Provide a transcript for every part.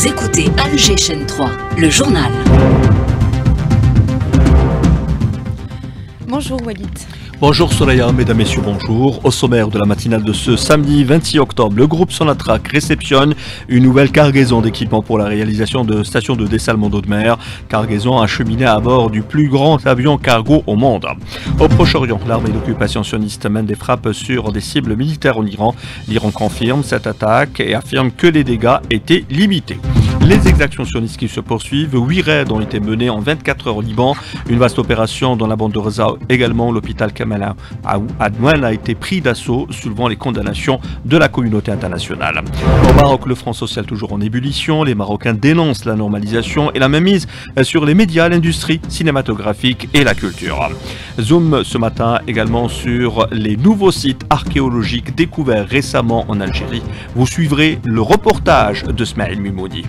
Vous écoutez Alger Chaîne 3, le journal. Bonjour Walid. Bonjour Soraya, mesdames, messieurs, bonjour. Au sommaire de la matinale de ce samedi 26 octobre, le groupe Sonatrach réceptionne une nouvelle cargaison d'équipements pour la réalisation de stations de dessalement d'eau de mer. Cargaison acheminée à bord du plus grand avion cargo au monde. Au Proche-Orient, l'armée d'occupation sioniste mène des frappes sur des cibles militaires en Iran. L'Iran confirme cette attaque et affirme que les dégâts étaient limités. Les exactions sionistes qui se poursuivent, huit raids ont été menés en 24 heures au Liban. Une vaste opération dans la bande de Reza, également l'hôpital Kamala Adouane a été pris d'assaut, soulevant les condamnations de la communauté internationale. Au Maroc, le Front social toujours en ébullition. Les Marocains dénoncent la normalisation et la mainmise sur les médias, l'industrie cinématographique et la culture. Zoom ce matin également sur les nouveaux sites archéologiques découverts récemment en Algérie. Vous suivrez le reportage de Smaïl Mimoudi.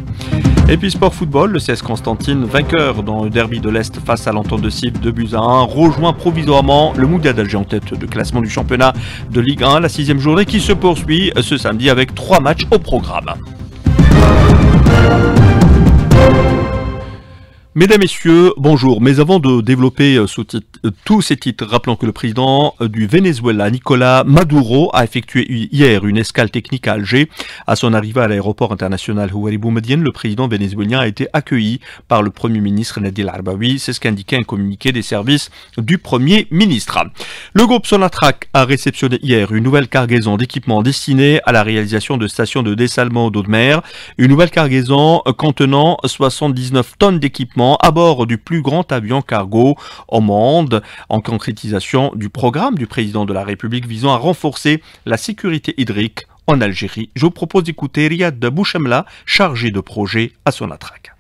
Et puis sport football, le CS Constantine, vainqueur dans le derby de l'Est face à l'entente de Cible de buts à 1, rejoint provisoirement le Moudia d'Alger en tête de classement du championnat de Ligue 1, la sixième journée qui se poursuit ce samedi avec trois matchs au programme. Mesdames, Messieurs, bonjour. Mais avant de développer euh, euh, tous ces titres, rappelons que le président euh, du Venezuela, Nicolas Maduro, a effectué hier une escale technique à Alger. À son arrivée à l'aéroport international Houari Boumediene, le président vénézuélien a été accueilli par le premier ministre Nadil Arbawi. C'est ce qu'indiquait un communiqué des services du premier ministre. Le groupe Sonatrach a réceptionné hier une nouvelle cargaison d'équipements destinés à la réalisation de stations de dessalement d'eau de mer. Une nouvelle cargaison contenant 79 tonnes d'équipements à bord du plus grand avion cargo au monde, en concrétisation du programme du président de la République visant à renforcer la sécurité hydrique en Algérie. Je vous propose d'écouter Riyad Bouchemla, chargé de projet à Sonatrach.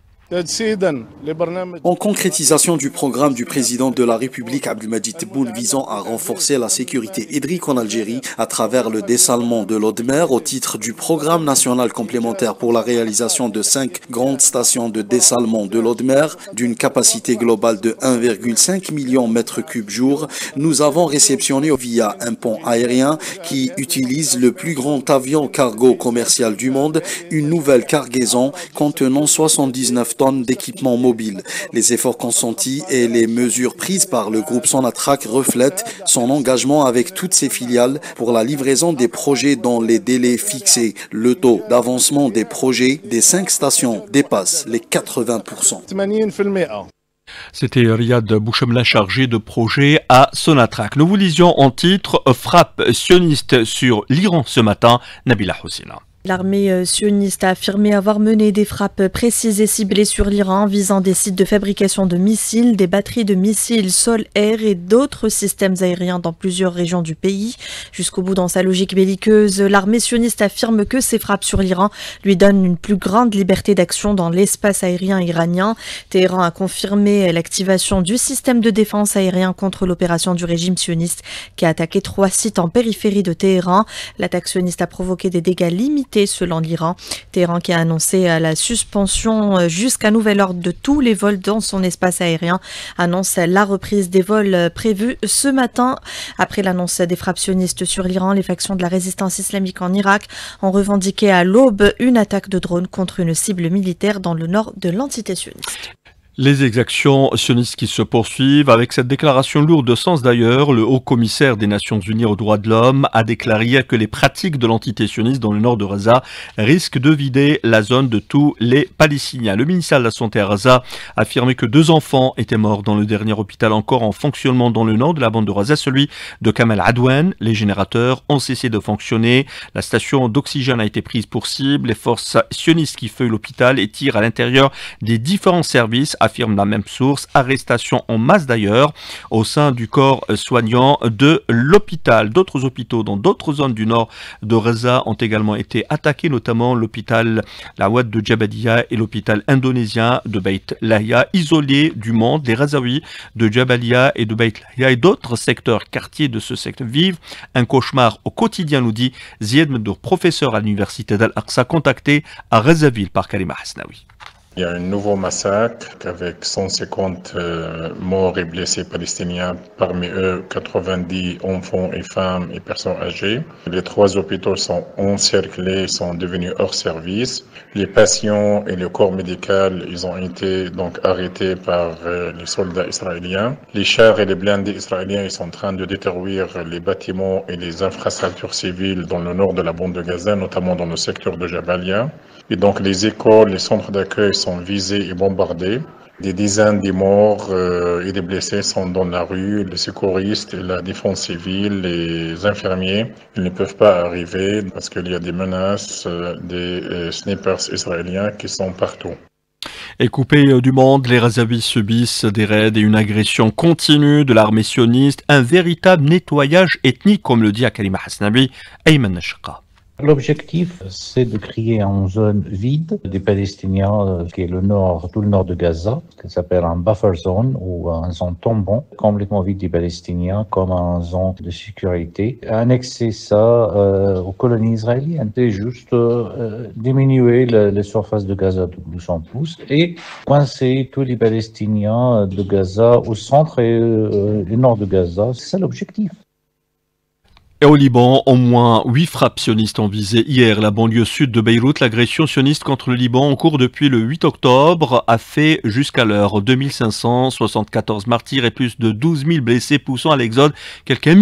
En concrétisation du programme du président de la République Abdelmajid Tebboune visant à renforcer la sécurité hydrique en Algérie à travers le dessalement de l'eau de mer au titre du programme national complémentaire pour la réalisation de cinq grandes stations de dessalement de l'eau de mer d'une capacité globale de 1,5 million mètres cubes jour, nous avons réceptionné via un pont aérien qui utilise le plus grand avion cargo commercial du monde une nouvelle cargaison contenant 79 d'équipements mobiles. Les efforts consentis et les mesures prises par le groupe Sonatrach reflètent son engagement avec toutes ses filiales pour la livraison des projets dans les délais fixés. Le taux d'avancement des projets des cinq stations dépasse les 80%. C'était Riyad Bouchemla chargé de projet à Sonatrach. Nous vous lisions en titre Frappe sioniste sur l'Iran ce matin, Nabila Houssina. L'armée euh, sioniste a affirmé avoir mené des frappes précises et ciblées sur l'Iran visant des sites de fabrication de missiles, des batteries de missiles sol-air et d'autres systèmes aériens dans plusieurs régions du pays. Jusqu'au bout dans sa logique belliqueuse, l'armée sioniste affirme que ces frappes sur l'Iran lui donnent une plus grande liberté d'action dans l'espace aérien iranien. Téhéran a confirmé l'activation du système de défense aérien contre l'opération du régime sioniste qui a attaqué trois sites en périphérie de Téhéran. L'attaque sioniste a provoqué des dégâts limités selon l'Iran. Téhéran qui a annoncé la suspension euh, jusqu'à nouvel ordre de tous les vols dans son espace aérien annonce la reprise des vols euh, prévus ce matin. Après l'annonce des frappes sur l'Iran, les factions de la résistance islamique en Irak ont revendiqué à l'aube une attaque de drone contre une cible militaire dans le nord de l'entité sioniste. Les exactions sionistes qui se poursuivent. Avec cette déclaration lourde de sens d'ailleurs, le haut commissaire des Nations Unies aux droits de l'homme a déclaré que les pratiques de l'entité sioniste dans le nord de Gaza risquent de vider la zone de tous les Palestiniens. Le ministère de la Santé à Gaza a affirmé que deux enfants étaient morts dans le dernier hôpital encore en fonctionnement dans le nord de la bande de Gaza, celui de Kamal Adouane. Les générateurs ont cessé de fonctionner. La station d'oxygène a été prise pour cible. Les forces sionistes qui feuillent l'hôpital et tirent à l'intérieur des différents services affirme la même source. Arrestation en masse d'ailleurs au sein du corps soignant de l'hôpital. D'autres hôpitaux dans d'autres zones du nord de Reza ont également été attaqués, notamment l'hôpital la Ouad de Jabalia et l'hôpital indonésien de Beit Lahia, isolés du monde. Les Razaouis de Jabalia et de Beit Lahia et d'autres secteurs, quartiers de ce secteur vivent un cauchemar au quotidien, nous dit Zied Medour, professeur à l'université d'Al-Aqsa, contacté à Rezaville par Karima Hasnaoui. Il y a un nouveau massacre avec 150 euh, morts et blessés palestiniens, parmi eux 90 enfants et femmes et personnes âgées. Les trois hôpitaux sont encerclés, sont devenus hors service. Les patients et le corps médical, ils ont été donc arrêtés par euh, les soldats israéliens. Les chars et les blindés israéliens, ils sont en train de détruire les bâtiments et les infrastructures civiles dans le nord de la bande de Gaza, notamment dans le secteur de Jabalia. Et donc les écoles, les centres d'accueil sont visés et bombardés. Des dizaines de morts euh, et des blessés sont dans la rue. Les secouristes, la défense civile, les infirmiers, ils ne peuvent pas arriver parce qu'il y a des menaces euh, des euh, snipers israéliens qui sont partout. Et coupés du monde, les Razavis subissent des raids et une agression continue de l'armée sioniste, un véritable nettoyage ethnique, comme le dit à Kalima Hasnabi, Ayman Nashqa. L'objectif, c'est de créer une zone vide des Palestiniens, euh, qui est le nord, tout le nord de Gaza, qui s'appelle un buffer zone ou un zone tombant, complètement vide des Palestiniens, comme un zone de sécurité. Annexer ça euh, aux colonies israéliennes, c'est juste euh, diminuer les surfaces de Gaza de plus en plus et coincer tous les Palestiniens de Gaza au centre et au nord de Gaza. C'est ça l'objectif. Et au Liban, au moins huit frappes sionistes ont visé hier la banlieue sud de Beyrouth. L'agression sioniste contre le Liban en cours depuis le 8 octobre a fait jusqu'à l'heure 2574 martyrs et plus de 12 000 blessés poussant à l'exode quelques 1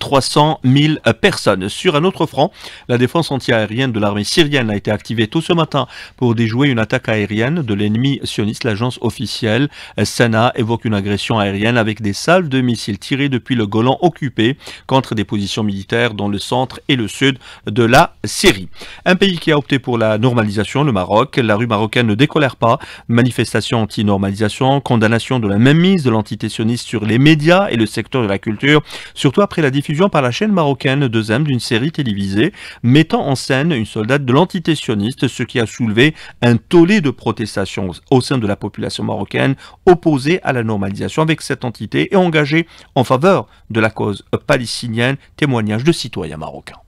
300 000 personnes. Sur un autre front, la défense antiaérienne de l'armée syrienne a été activée tout ce matin pour déjouer une attaque aérienne de l'ennemi sioniste. L'agence officielle Sana évoque une agression aérienne avec des salves de missiles tirés depuis le Golan occupé contre des positions dans le centre et le sud de la Syrie. Un pays qui a opté pour la normalisation, le Maroc. La rue marocaine ne décolère pas. Manifestation anti-normalisation, condamnation de la même mise de l'entité sioniste sur les médias et le secteur de la culture, surtout après la diffusion par la chaîne marocaine de Zem d'une série télévisée mettant en scène une soldate de l'entité sioniste, ce qui a soulevé un tollé de protestations au sein de la population marocaine opposée à la normalisation avec cette entité et engagée en faveur de la cause palestinienne, de citoyens marocains.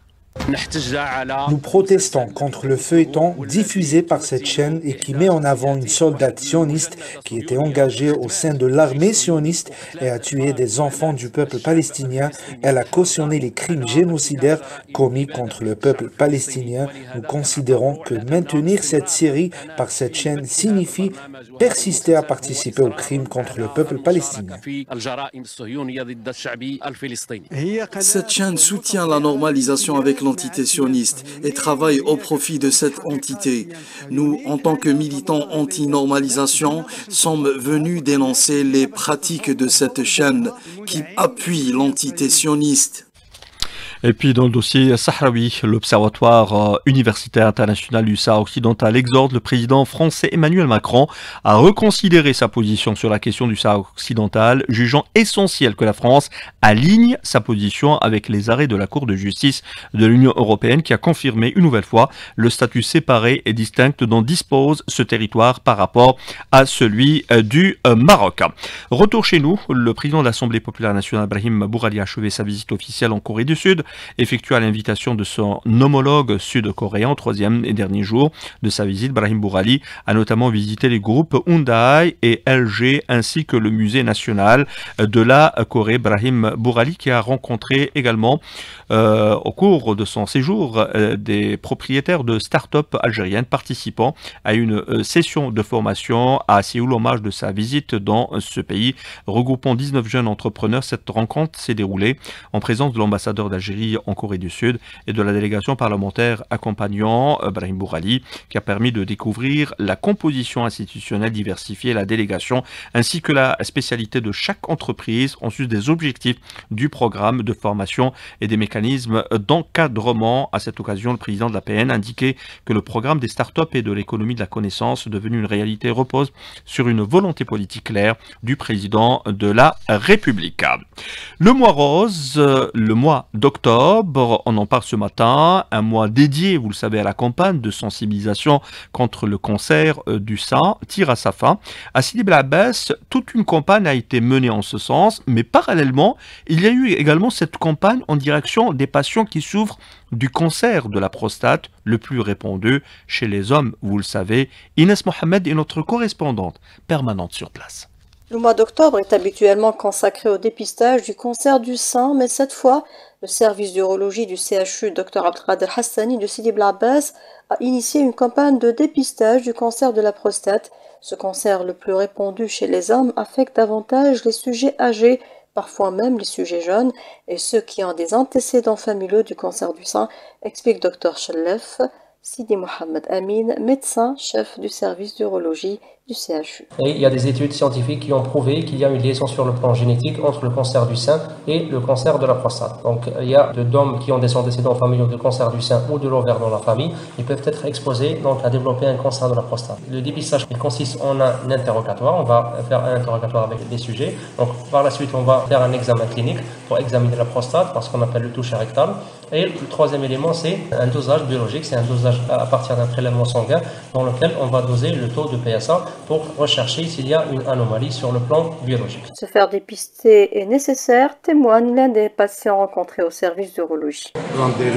Nous protestons contre le feuilleton diffusé par cette chaîne et qui met en avant une soldate sioniste qui était engagée au sein de l'armée sioniste et a tué des enfants du peuple palestinien. Elle a cautionné les crimes génocidaires commis contre le peuple palestinien. Nous considérons que maintenir cette série par cette chaîne signifie persister à participer aux crimes contre le peuple palestinien. Cette chaîne soutient la normalisation avec l'entité sioniste et travaille au profit de cette entité. Nous, en tant que militants anti-normalisation, sommes venus dénoncer les pratiques de cette chaîne qui appuie l'entité sioniste. Et puis dans le dossier Sahraoui, l'Observatoire euh, universitaire international du Sahara occidental exhorte le président français Emmanuel Macron à reconsidérer sa position sur la question du Sahara occidental, jugeant essentiel que la France aligne sa position avec les arrêts de la Cour de justice de l'Union européenne qui a confirmé une nouvelle fois le statut séparé et distinct dont dispose ce territoire par rapport à celui euh, du euh, Maroc. Retour chez nous, le président de l'Assemblée populaire nationale, Brahim Bourali, a achevé sa visite officielle en Corée du Sud effectué à l'invitation de son homologue sud-coréen au troisième et dernier jour de sa visite. Brahim Bourali a notamment visité les groupes Hyundai et LG ainsi que le musée national de la Corée. Brahim Bourali qui a rencontré également euh, au cours de son séjour euh, des propriétaires de start-up algériennes participant à une euh, session de formation à Séoul, hommage de sa visite dans ce pays. Regroupant 19 jeunes entrepreneurs, cette rencontre s'est déroulée en présence de l'ambassadeur d'Algérie en Corée du Sud et de la délégation parlementaire accompagnant Brahim Bourali, qui a permis de découvrir la composition institutionnelle diversifiée, la délégation, ainsi que la spécialité de chaque entreprise en sus des objectifs du programme de formation et des mécanismes d'encadrement. À cette occasion, le président de la PN indiquait que le programme des startups et de l'économie de la connaissance, devenu une réalité, repose sur une volonté politique claire du président de la République. Le mois rose, le mois d'octobre, on en parle ce matin, un mois dédié, vous le savez, à la campagne de sensibilisation contre le cancer euh, du sein tire à sa fin. À Sidi Abbas, toute une campagne a été menée en ce sens, mais parallèlement, il y a eu également cette campagne en direction des patients qui souffrent du cancer de la prostate, le plus répandu chez les hommes, vous le savez. Inès Mohamed est notre correspondante permanente sur place. Le mois d'octobre est habituellement consacré au dépistage du cancer du sein, mais cette fois, le service d'urologie du CHU Dr Abdelkader Hassani de Sidi Blabès a initié une campagne de dépistage du cancer de la prostate. Ce cancer le plus répandu chez les hommes affecte davantage les sujets âgés, parfois même les sujets jeunes, et ceux qui ont des antécédents familiaux du cancer du sein, explique Dr Chalef. Sidi Mohamed Amin, médecin chef du service d'urologie du CHU. Et il y a des études scientifiques qui ont prouvé qu'il y a une liaison sur le plan génétique entre le cancer du sein et le cancer de la prostate. Donc il y a d'hommes qui ont des antécédents familiaux de cancer du sein ou de l'ovaire dans la famille, ils peuvent être exposés donc à développer un cancer de la prostate. Le dépistage il consiste en un interrogatoire, on va faire un interrogatoire avec des sujets. Donc par la suite on va faire un examen clinique pour examiner la prostate parce qu'on appelle le toucher rectal. Et le troisième élément, c'est un dosage biologique, c'est un dosage à partir d'un prélèvement sanguin dans lequel on va doser le taux de PSA pour rechercher s'il y a une anomalie sur le plan biologique. Se faire dépister est nécessaire, témoigne l'un des patients rencontrés au service d'urologie.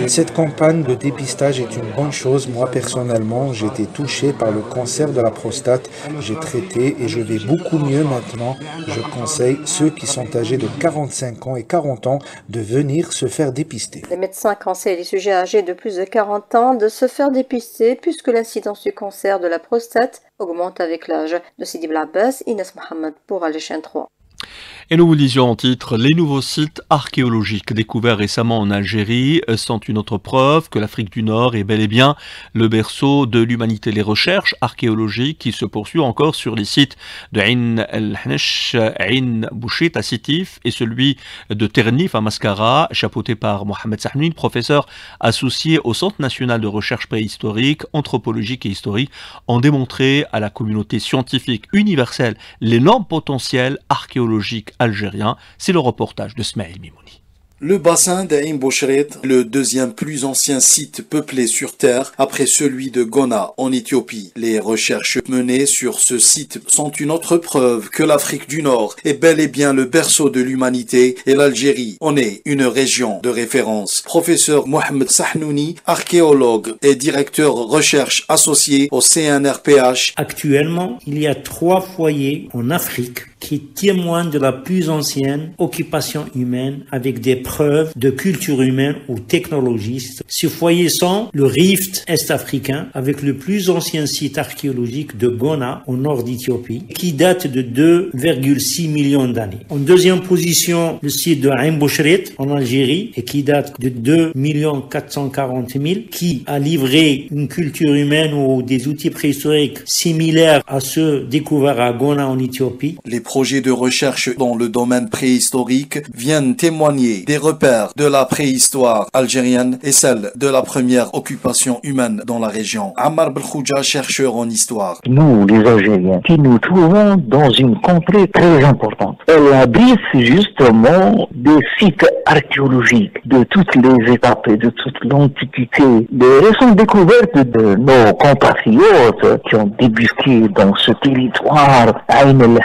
Cette campagne de dépistage est une bonne chose. Moi, personnellement, j'ai été touché par le cancer de la prostate. J'ai traité et je vais beaucoup mieux maintenant. Je conseille ceux qui sont âgés de 45 ans et 40 ans de venir se faire dépister. Les médecins conseillent les sujets âgés de plus de 40 ans de se faire dépister puisque l'incidence du cancer de la prostate augmente avec l'âge. De Sidi Blabès, Inès Mohamed pour Aléchen 3. Et nous vous disions en titre, les nouveaux sites archéologiques découverts récemment en Algérie sont une autre preuve que l'Afrique du Nord est bel et bien le berceau de l'humanité. Les recherches archéologiques qui se poursuivent encore sur les sites de Ain el-Hnesh, Ain Bouchit à Sitif et celui de Ternif à Mascara, chapeauté par Mohamed Sahnoun, professeur associé au Centre national de recherche préhistorique, anthropologique et historique, ont démontré à la communauté scientifique universelle l'énorme potentiel archéologique algérien. C'est le reportage de Smaïl Mimouni. Le bassin d'Aïm Bouchret, le deuxième plus ancien site peuplé sur Terre après celui de Gona en Éthiopie. Les recherches menées sur ce site sont une autre preuve que l'Afrique du Nord est bel et bien le berceau de l'humanité et l'Algérie en est une région de référence. Professeur Mohamed Sahnouni, archéologue et directeur recherche associé au CNRPH. Actuellement, il y a trois foyers en Afrique qui témoignent de la plus ancienne occupation humaine avec des preuves de culture humaine ou technologie. Ces foyers sont le rift est-africain avec le plus ancien site archéologique de Gona au nord d'Éthiopie qui date de 2,6 millions d'années. En deuxième position, le site de Ain en Algérie et qui date de 2 440 000 qui a livré une culture humaine ou des outils préhistoriques similaires à ceux découverts à Gona en Éthiopie projets de recherche dans le domaine préhistorique viennent témoigner des repères de la préhistoire algérienne et celle de la première occupation humaine dans la région. Amar Belkhouja, chercheur en histoire. Nous, les Algériens, qui nous trouvons dans une contrée très importante. Elle abrite justement des sites archéologiques de toutes les étapes et de toute l'Antiquité. Des récentes découvertes de nos compatriotes qui ont débusqué dans ce territoire Aïn el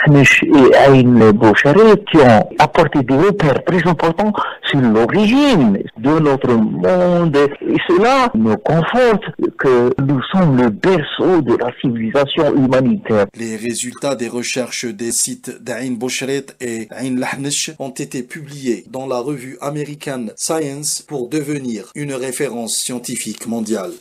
et Aïn Boucharet qui ont apporté des repères très importants sur l'origine de notre monde. Et cela nous conforte que nous sommes le berceau de la civilisation humanitaire. Les résultats des recherches des sites d'Aïn Boucharet et Aïn Lahnesh ont été publiés dans la revue américaine Science pour devenir une référence scientifique mondiale.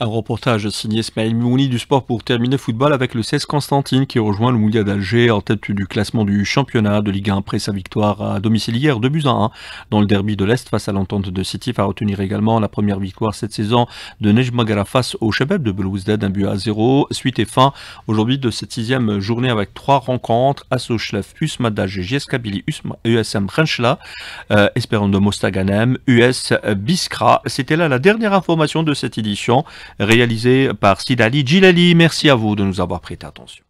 Un reportage signé Smaïl Mouni du sport pour terminer football avec le 16 Constantine qui rejoint le Moulia d'Alger en tête du classement du championnat de Ligue 1 après sa victoire à domicile hier 2 buts à 1 dans le derby de l'Est face à l'entente de City. À retenir également la première victoire cette saison de Nejmagara face au Chebeb de Belouizdad, un but à 0. Suite et fin aujourd'hui de cette sixième journée avec trois rencontres à Sochlev, Usma d'Alger, JS Kabylie, USM Renchla, euh, Esperando Mostaganem, US Biskra. C'était là la dernière information de cette édition réalisé par Sidali Gilali. Merci à vous de nous avoir prêté attention.